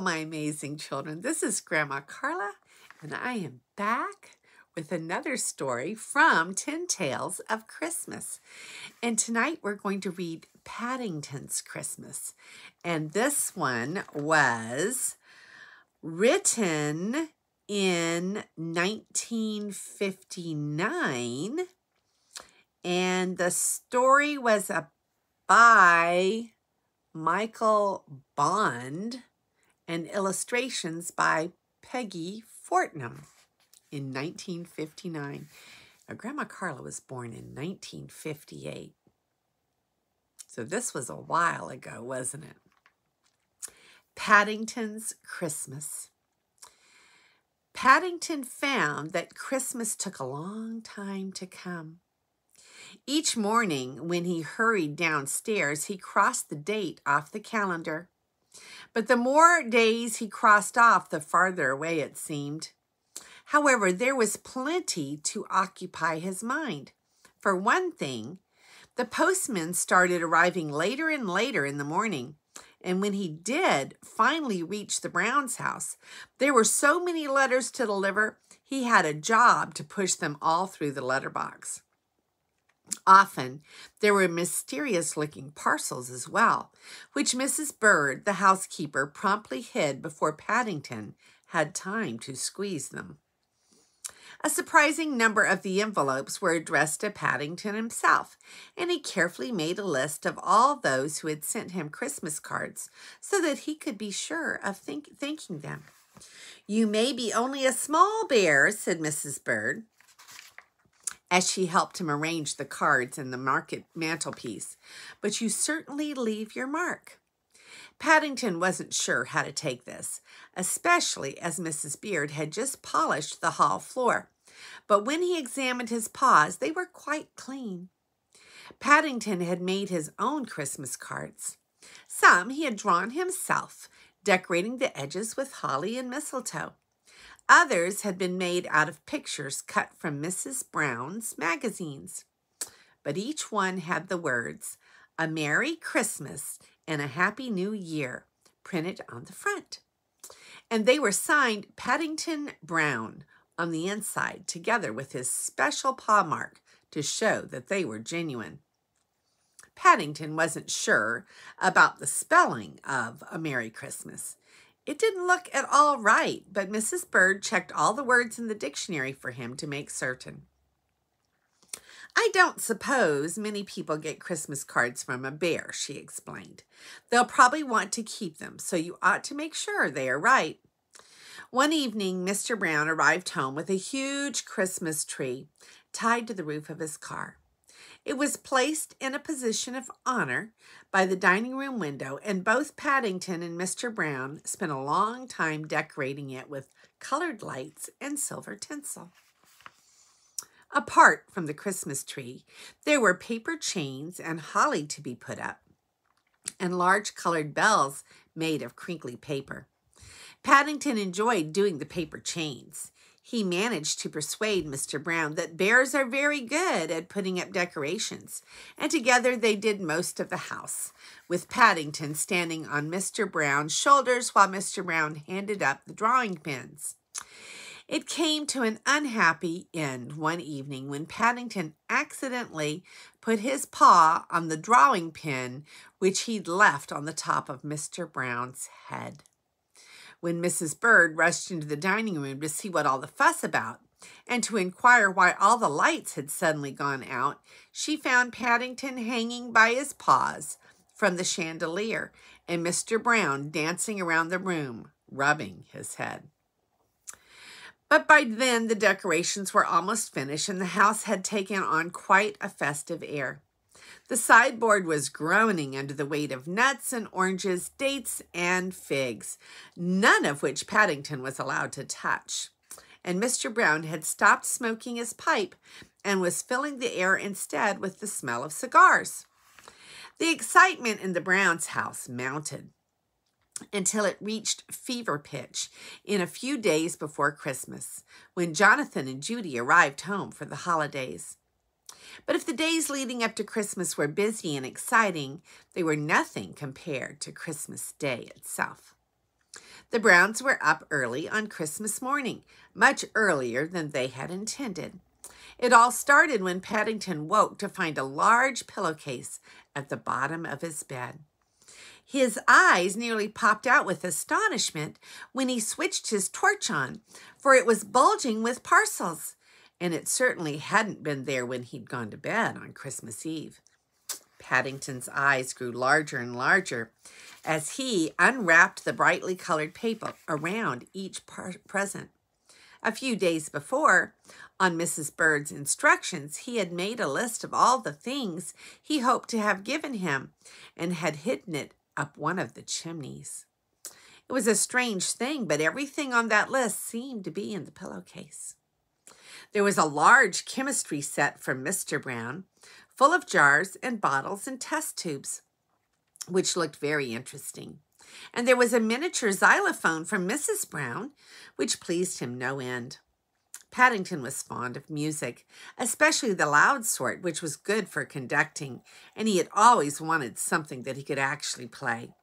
My amazing children. This is Grandma Carla, and I am back with another story from Ten Tales of Christmas. And tonight we're going to read Paddington's Christmas. And this one was written in 1959. And the story was by Michael Bond and illustrations by Peggy Fortnum in 1959. Now, Grandma Carla was born in 1958. So this was a while ago, wasn't it? Paddington's Christmas. Paddington found that Christmas took a long time to come. Each morning, when he hurried downstairs, he crossed the date off the calendar. But the more days he crossed off, the farther away it seemed. However, there was plenty to occupy his mind. For one thing, the postman started arriving later and later in the morning. And when he did finally reach the Brown's house, there were so many letters to deliver, he had a job to push them all through the letterbox. Often there were mysterious looking parcels as well, which Mrs. Bird, the housekeeper, promptly hid before Paddington had time to squeeze them. A surprising number of the envelopes were addressed to Paddington himself, and he carefully made a list of all those who had sent him Christmas cards so that he could be sure of think thanking them. You may be only a small bear, said Mrs. Bird, as she helped him arrange the cards in the market mantelpiece, but you certainly leave your mark. Paddington wasn't sure how to take this, especially as Mrs. Beard had just polished the hall floor. But when he examined his paws, they were quite clean. Paddington had made his own Christmas cards. Some he had drawn himself, decorating the edges with holly and mistletoe. Others had been made out of pictures cut from Mrs. Brown's magazines. But each one had the words, A Merry Christmas and a Happy New Year, printed on the front. And they were signed Paddington Brown on the inside, together with his special paw mark to show that they were genuine. Paddington wasn't sure about the spelling of A Merry Christmas. It didn't look at all right, but Mrs. Bird checked all the words in the dictionary for him to make certain. I don't suppose many people get Christmas cards from a bear, she explained. They'll probably want to keep them, so you ought to make sure they are right. One evening, Mr. Brown arrived home with a huge Christmas tree tied to the roof of his car. It was placed in a position of honor by the dining room window, and both Paddington and Mr. Brown spent a long time decorating it with colored lights and silver tinsel. Apart from the Christmas tree, there were paper chains and holly to be put up, and large colored bells made of crinkly paper. Paddington enjoyed doing the paper chains he managed to persuade Mr. Brown that bears are very good at putting up decorations, and together they did most of the house, with Paddington standing on Mr. Brown's shoulders while Mr. Brown handed up the drawing pins. It came to an unhappy end one evening when Paddington accidentally put his paw on the drawing pin which he'd left on the top of Mr. Brown's head when Mrs. Bird rushed into the dining room to see what all the fuss about and to inquire why all the lights had suddenly gone out, she found Paddington hanging by his paws from the chandelier and Mr. Brown dancing around the room, rubbing his head. But by then the decorations were almost finished and the house had taken on quite a festive air. The sideboard was groaning under the weight of nuts and oranges, dates and figs, none of which Paddington was allowed to touch. And Mr. Brown had stopped smoking his pipe and was filling the air instead with the smell of cigars. The excitement in the Browns' house mounted until it reached fever pitch in a few days before Christmas, when Jonathan and Judy arrived home for the holidays. But if the days leading up to Christmas were busy and exciting, they were nothing compared to Christmas Day itself. The Browns were up early on Christmas morning, much earlier than they had intended. It all started when Paddington woke to find a large pillowcase at the bottom of his bed. His eyes nearly popped out with astonishment when he switched his torch on, for it was bulging with parcels, and it certainly hadn't been there when he'd gone to bed on Christmas Eve. Paddington's eyes grew larger and larger as he unwrapped the brightly colored paper around each present. A few days before, on Mrs. Bird's instructions, he had made a list of all the things he hoped to have given him and had hidden it up one of the chimneys. It was a strange thing, but everything on that list seemed to be in the pillowcase. There was a large chemistry set from Mr. Brown, full of jars and bottles and test tubes, which looked very interesting. And there was a miniature xylophone from Mrs. Brown, which pleased him no end. Paddington was fond of music, especially the loud sort, which was good for conducting, and he had always wanted something that he could actually play.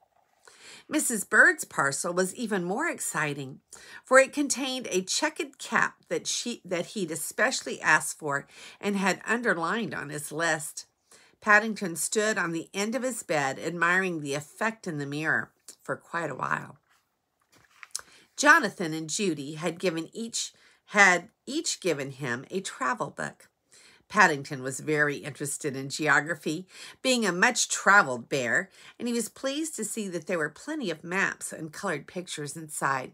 Mrs. Bird's parcel was even more exciting, for it contained a checkered cap that she that he'd especially asked for and had underlined on his list. Paddington stood on the end of his bed, admiring the effect in the mirror for quite a while. Jonathan and Judy had given each had each given him a travel book. Paddington was very interested in geography, being a much traveled bear, and he was pleased to see that there were plenty of maps and colored pictures inside.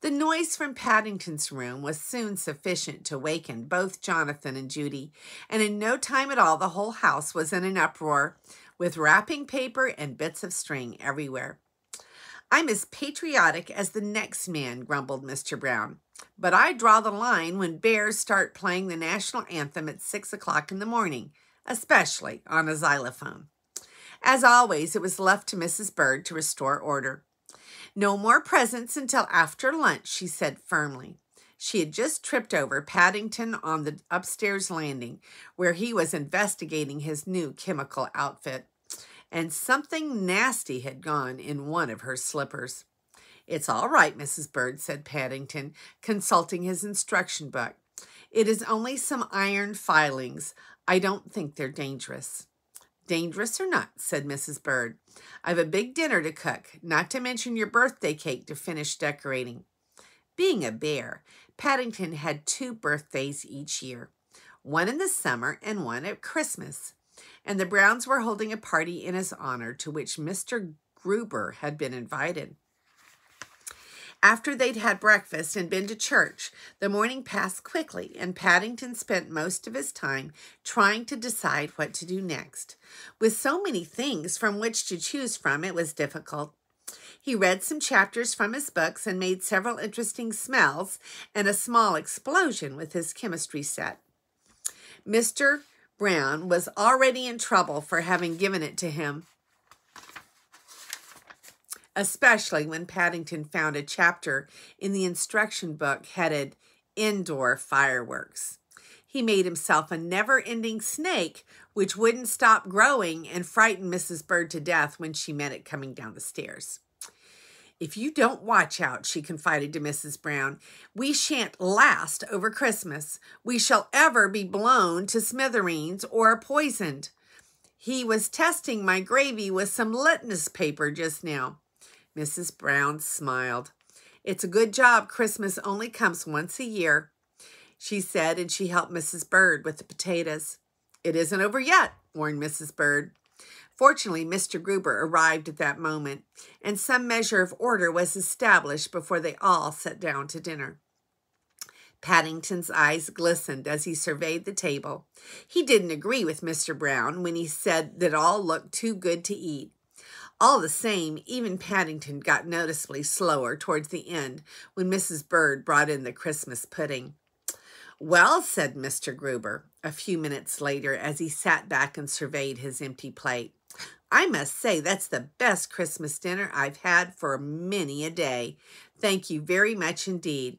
The noise from Paddington's room was soon sufficient to waken both Jonathan and Judy, and in no time at all the whole house was in an uproar, with wrapping paper and bits of string everywhere. I'm as patriotic as the next man, grumbled Mr. Brown. But I draw the line when bears start playing the national anthem at six o'clock in the morning, especially on a xylophone. As always, it was left to Mrs. Bird to restore order. No more presents until after lunch, she said firmly. She had just tripped over Paddington on the upstairs landing, where he was investigating his new chemical outfit and something nasty had gone in one of her slippers. It's all right, Mrs. Bird, said Paddington, consulting his instruction book. It is only some iron filings. I don't think they're dangerous. Dangerous or not, said Mrs. Bird. I've a big dinner to cook, not to mention your birthday cake to finish decorating. Being a bear, Paddington had two birthdays each year, one in the summer and one at Christmas and the Browns were holding a party in his honor to which Mr. Gruber had been invited. After they'd had breakfast and been to church, the morning passed quickly, and Paddington spent most of his time trying to decide what to do next. With so many things from which to choose from, it was difficult. He read some chapters from his books and made several interesting smells and a small explosion with his chemistry set. Mr. Brown was already in trouble for having given it to him, especially when Paddington found a chapter in the instruction book headed Indoor Fireworks. He made himself a never ending snake, which wouldn't stop growing and frightened Mrs. Bird to death when she met it coming down the stairs. If you don't watch out, she confided to Mrs. Brown, we shan't last over Christmas. We shall ever be blown to smithereens or poisoned. He was testing my gravy with some litmus paper just now. Mrs. Brown smiled. It's a good job Christmas only comes once a year, she said, and she helped Mrs. Bird with the potatoes. It isn't over yet, warned Mrs. Bird. Fortunately, Mr. Gruber arrived at that moment, and some measure of order was established before they all sat down to dinner. Paddington's eyes glistened as he surveyed the table. He didn't agree with Mr. Brown when he said that all looked too good to eat. All the same, even Paddington got noticeably slower towards the end when Mrs. Bird brought in the Christmas pudding. Well, said Mr. Gruber, a few minutes later as he sat back and surveyed his empty plate. I must say that's the best Christmas dinner I've had for many a day. Thank you very much indeed.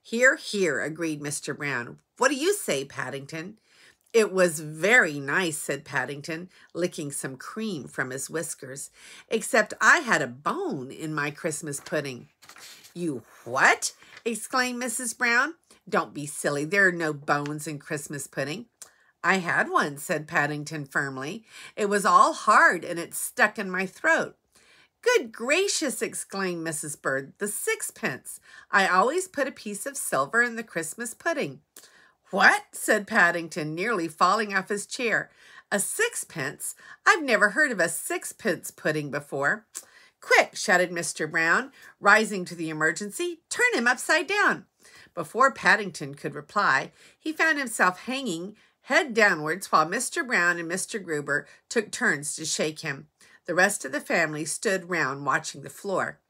Here, here, agreed Mr. Brown. What do you say, Paddington? It was very nice, said Paddington, licking some cream from his whiskers, except I had a bone in my Christmas pudding. You what? exclaimed Mrs. Brown. Don't be silly. There are no bones in Christmas pudding. I had one, said Paddington firmly. It was all hard and it stuck in my throat. Good gracious, exclaimed Mrs. Bird, the sixpence. I always put a piece of silver in the Christmas pudding. What? said Paddington, nearly falling off his chair. A sixpence? I've never heard of a sixpence pudding before. Quick, shouted Mr. Brown, rising to the emergency. Turn him upside down. Before Paddington could reply, he found himself hanging head downwards while Mr. Brown and Mr. Gruber took turns to shake him. The rest of the family stood round watching the floor.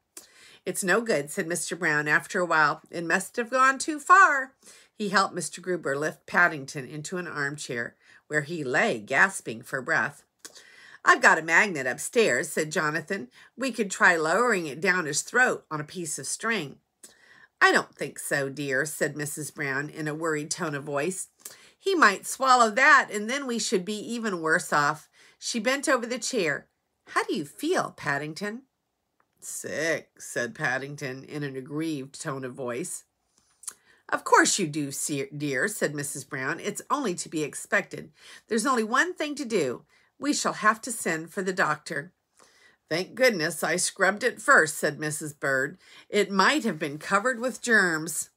It's no good, said Mr. Brown after a while. It must have gone too far. He helped Mr. Gruber lift Paddington into an armchair, where he lay gasping for breath. I've got a magnet upstairs, said Jonathan. We could try lowering it down his throat on a piece of string. I don't think so, dear, said Mrs. Brown in a worried tone of voice. He might swallow that, and then we should be even worse off. She bent over the chair. How do you feel, Paddington? Sick, said Paddington in an aggrieved tone of voice. Of course you do, dear, said Mrs. Brown. It's only to be expected. There's only one thing to do. We shall have to send for the doctor. Thank goodness I scrubbed it first, said Mrs. Bird. It might have been covered with germs.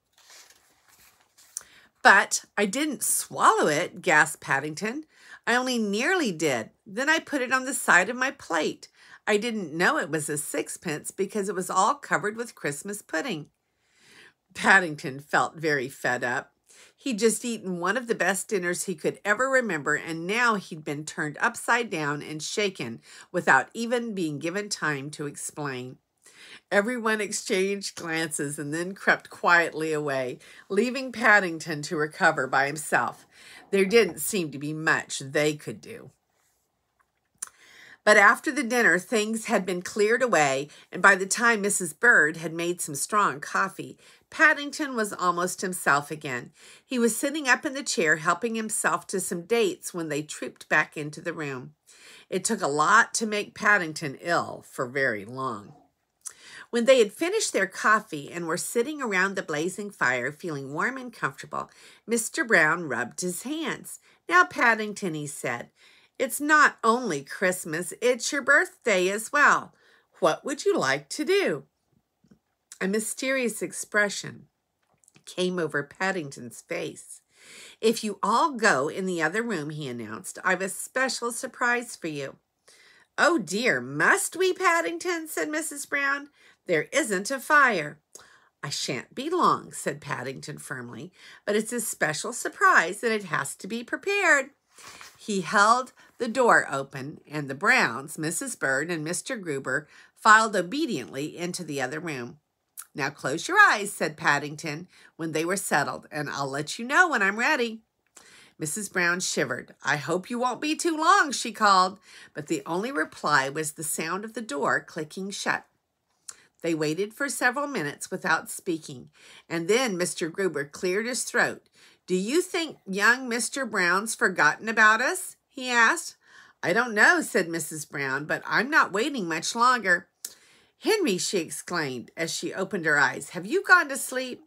But I didn't swallow it, gasped Paddington. I only nearly did. Then I put it on the side of my plate. I didn't know it was a sixpence because it was all covered with Christmas pudding. Paddington felt very fed up. He'd just eaten one of the best dinners he could ever remember, and now he'd been turned upside down and shaken without even being given time to explain. Everyone exchanged glances and then crept quietly away, leaving Paddington to recover by himself. There didn't seem to be much they could do. But after the dinner, things had been cleared away, and by the time Mrs. Bird had made some strong coffee, Paddington was almost himself again. He was sitting up in the chair helping himself to some dates when they trooped back into the room. It took a lot to make Paddington ill for very long. When they had finished their coffee and were sitting around the blazing fire, feeling warm and comfortable, Mr. Brown rubbed his hands. Now, Paddington, he said, it's not only Christmas, it's your birthday as well. What would you like to do? A mysterious expression came over Paddington's face. If you all go in the other room, he announced, I've a special surprise for you. Oh dear, must we, Paddington? said Mrs. Brown. There isn't a fire. I shan't be long, said Paddington firmly, but it's a special surprise and it has to be prepared. He held the door open, and the Browns, Mrs. Bird, and Mr. Gruber filed obediently into the other room. Now close your eyes, said Paddington when they were settled, and I'll let you know when I'm ready. Mrs. Brown shivered. I hope you won't be too long, she called, but the only reply was the sound of the door clicking shut. They waited for several minutes without speaking, and then Mr. Gruber cleared his throat. Do you think young Mr. Brown's forgotten about us? he asked. I don't know, said Mrs. Brown, but I'm not waiting much longer. Henry, she exclaimed as she opened her eyes, have you gone to sleep?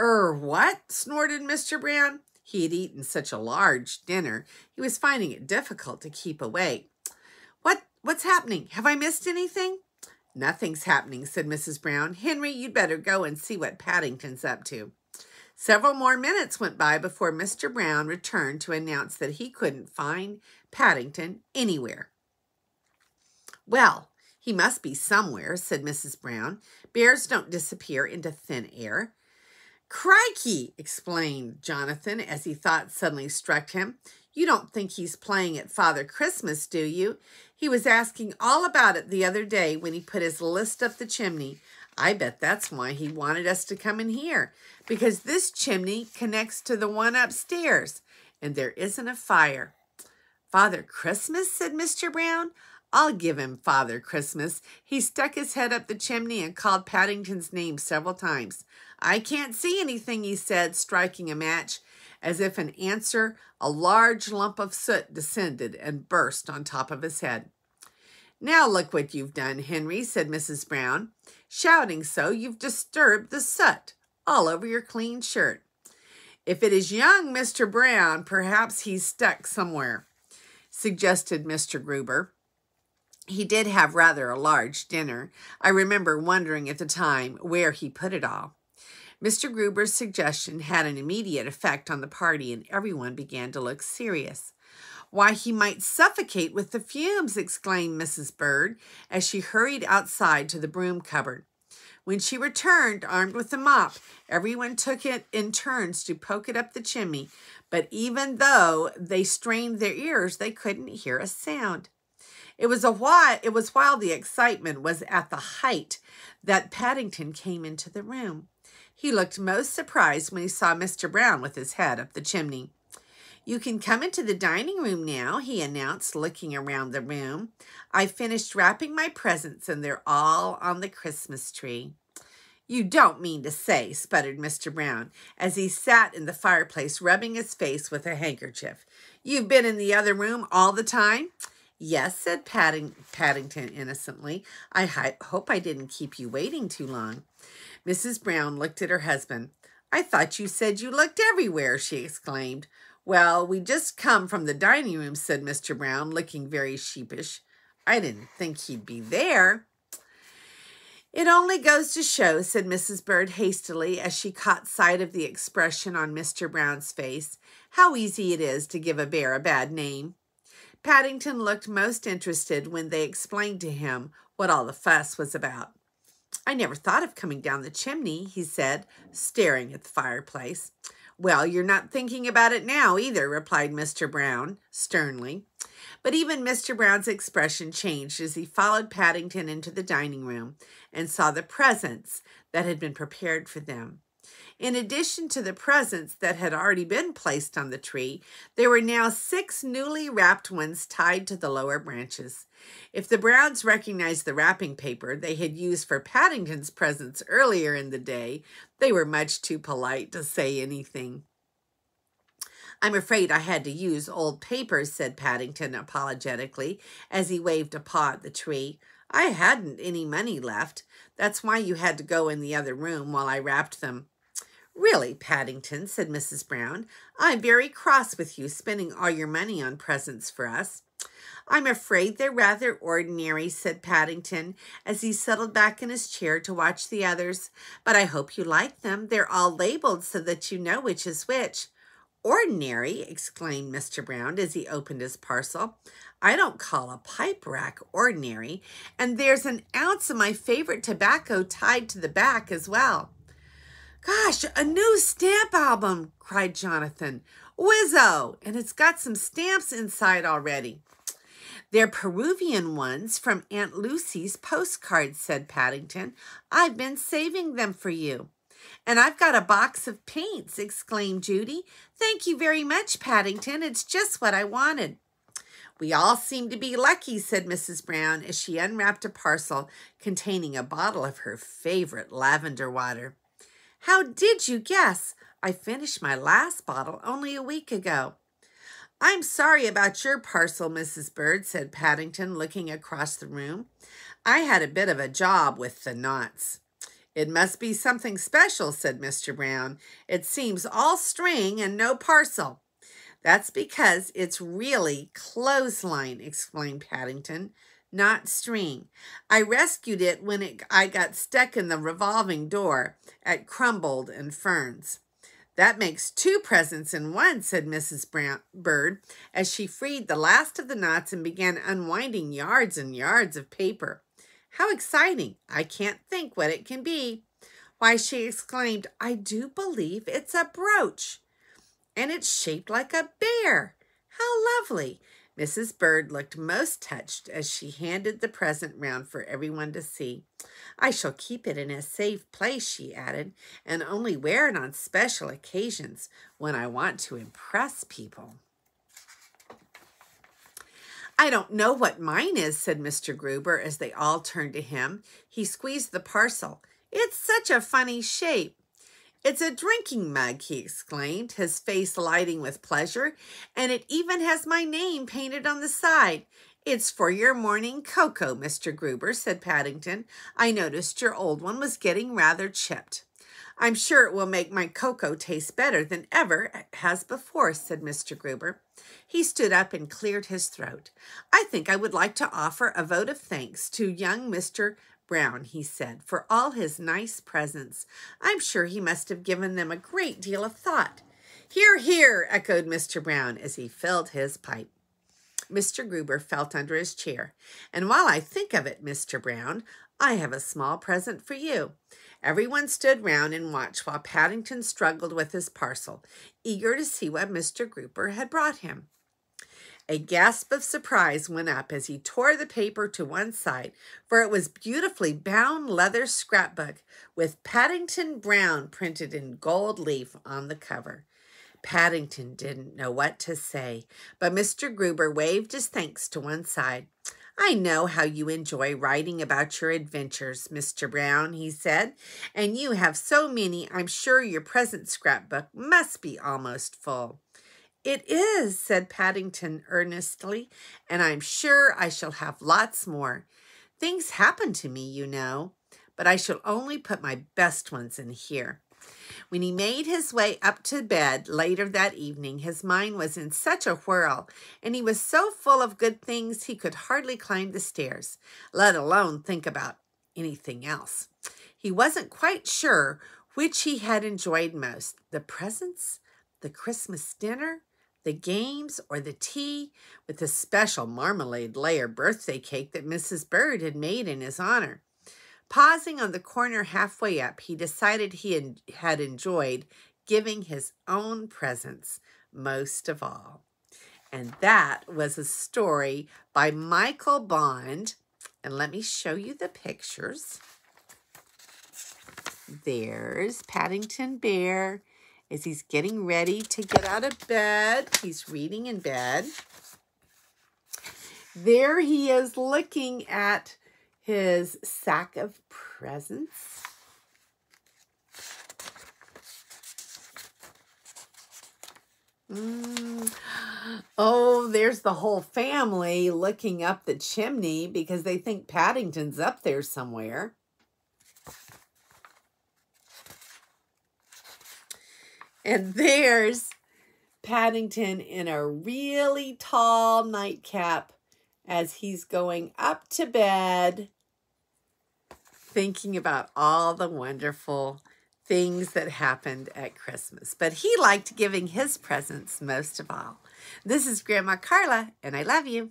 Er, what? snorted Mr. Brown. He had eaten such a large dinner, he was finding it difficult to keep awake. What, what's happening? Have I missed anything? Nothing's happening, said Mrs. Brown. Henry, you'd better go and see what Paddington's up to. Several more minutes went by before Mr. Brown returned to announce that he couldn't find Paddington anywhere. Well, he must be somewhere, said Mrs. Brown. Bears don't disappear into thin air. Crikey, explained Jonathan as he thought suddenly struck him. You don't think he's playing at Father Christmas, do you? He was asking all about it the other day when he put his list up the chimney. I bet that's why he wanted us to come in here, because this chimney connects to the one upstairs, and there isn't a fire. Father Christmas, said Mr. Brown. I'll give him Father Christmas. He stuck his head up the chimney and called Paddington's name several times. I can't see anything, he said, striking a match. As if in answer, a large lump of soot descended and burst on top of his head. Now look what you've done, Henry, said Mrs. Brown. Shouting so, you've disturbed the soot all over your clean shirt. If it is young Mr. Brown, perhaps he's stuck somewhere, suggested Mr. Gruber. He did have rather a large dinner. I remember wondering at the time where he put it all. Mr. Gruber's suggestion had an immediate effect on the party, and everyone began to look serious. Why, he might suffocate with the fumes, exclaimed Mrs. Bird as she hurried outside to the broom cupboard. When she returned, armed with the mop, everyone took it in turns to poke it up the chimney, but even though they strained their ears, they couldn't hear a sound. It was a while it was while the excitement was at the height that Paddington came into the room. He looked most surprised when he saw Mr. Brown with his head up the chimney. You can come into the dining room now, he announced, looking around the room. I've finished wrapping my presents and they're all on the Christmas tree. You don't mean to say, sputtered Mr. Brown, as he sat in the fireplace rubbing his face with a handkerchief. You've been in the other room all the time? Yes, said Padding Paddington innocently. I hope I didn't keep you waiting too long. Mrs. Brown looked at her husband. I thought you said you looked everywhere, she exclaimed. Well, we just come from the dining room, said Mr. Brown, looking very sheepish. I didn't think he'd be there. It only goes to show, said Mrs. Bird hastily as she caught sight of the expression on Mr. Brown's face, how easy it is to give a bear a bad name. Paddington looked most interested when they explained to him what all the fuss was about. I never thought of coming down the chimney, he said, staring at the fireplace. Well, you're not thinking about it now either, replied Mr. Brown sternly. But even Mr. Brown's expression changed as he followed Paddington into the dining room and saw the presents that had been prepared for them. In addition to the presents that had already been placed on the tree, there were now six newly wrapped ones tied to the lower branches. If the Browns recognized the wrapping paper they had used for Paddington's presents earlier in the day, they were much too polite to say anything. I'm afraid I had to use old papers, said Paddington apologetically as he waved a paw at the tree. I hadn't any money left. That's why you had to go in the other room while I wrapped them. Really, Paddington, said Mrs. Brown, I'm very cross with you spending all your money on presents for us. I'm afraid they're rather ordinary, said Paddington, as he settled back in his chair to watch the others. But I hope you like them. They're all labeled so that you know which is which. Ordinary, exclaimed Mr. Brown as he opened his parcel. I don't call a pipe rack ordinary, and there's an ounce of my favorite tobacco tied to the back as well. Gosh, a new stamp album, cried Jonathan. Wizzo! And it's got some stamps inside already. They're Peruvian ones from Aunt Lucy's postcards, said Paddington. I've been saving them for you. And I've got a box of paints, exclaimed Judy. Thank you very much, Paddington. It's just what I wanted. We all seem to be lucky, said Mrs. Brown as she unwrapped a parcel containing a bottle of her favorite lavender water. How did you guess? I finished my last bottle only a week ago. I'm sorry about your parcel, Mrs. Bird, said Paddington, looking across the room. I had a bit of a job with the knots. It must be something special, said Mr. Brown. It seems all string and no parcel. That's because it's really clothesline, explained Paddington not string. I rescued it when it, I got stuck in the revolving door at Crumbold and Ferns. That makes two presents in one, said Mrs. Brown, Bird, as she freed the last of the knots and began unwinding yards and yards of paper. How exciting! I can't think what it can be. Why, she exclaimed, I do believe it's a brooch. And it's shaped like a bear. How lovely! Mrs. Bird looked most touched as she handed the present round for everyone to see. I shall keep it in a safe place, she added, and only wear it on special occasions when I want to impress people. I don't know what mine is, said Mr. Gruber as they all turned to him. He squeezed the parcel. It's such a funny shape. It's a drinking mug, he exclaimed, his face lighting with pleasure, and it even has my name painted on the side. It's for your morning cocoa, Mr. Gruber, said Paddington. I noticed your old one was getting rather chipped. I'm sure it will make my cocoa taste better than ever it has before, said Mr. Gruber. He stood up and cleared his throat. I think I would like to offer a vote of thanks to young Mr. Brown, he said, for all his nice presents. I'm sure he must have given them a great deal of thought. Hear, hear, echoed Mr. Brown as he filled his pipe. Mr. Gruber felt under his chair. And while I think of it, Mr. Brown, I have a small present for you. Everyone stood round and watched while Paddington struggled with his parcel, eager to see what Mr. Gruber had brought him. A gasp of surprise went up as he tore the paper to one side, for it was beautifully bound leather scrapbook with Paddington Brown printed in gold leaf on the cover. Paddington didn't know what to say, but Mr. Gruber waved his thanks to one side. I know how you enjoy writing about your adventures, Mr. Brown, he said, and you have so many, I'm sure your present scrapbook must be almost full. It is, said Paddington earnestly, and I'm sure I shall have lots more. Things happen to me, you know, but I shall only put my best ones in here. When he made his way up to bed later that evening, his mind was in such a whirl, and he was so full of good things he could hardly climb the stairs, let alone think about anything else. He wasn't quite sure which he had enjoyed most the presents, the Christmas dinner, the games, or the tea with the special marmalade layer birthday cake that Mrs. Bird had made in his honor. Pausing on the corner halfway up, he decided he had enjoyed giving his own presents most of all. And that was a story by Michael Bond. And let me show you the pictures. There's Paddington Bear as he's getting ready to get out of bed. He's reading in bed. There he is looking at his sack of presents. Mm. Oh, there's the whole family looking up the chimney because they think Paddington's up there somewhere. And there's Paddington in a really tall nightcap as he's going up to bed thinking about all the wonderful things that happened at Christmas. But he liked giving his presents most of all. This is Grandma Carla, and I love you.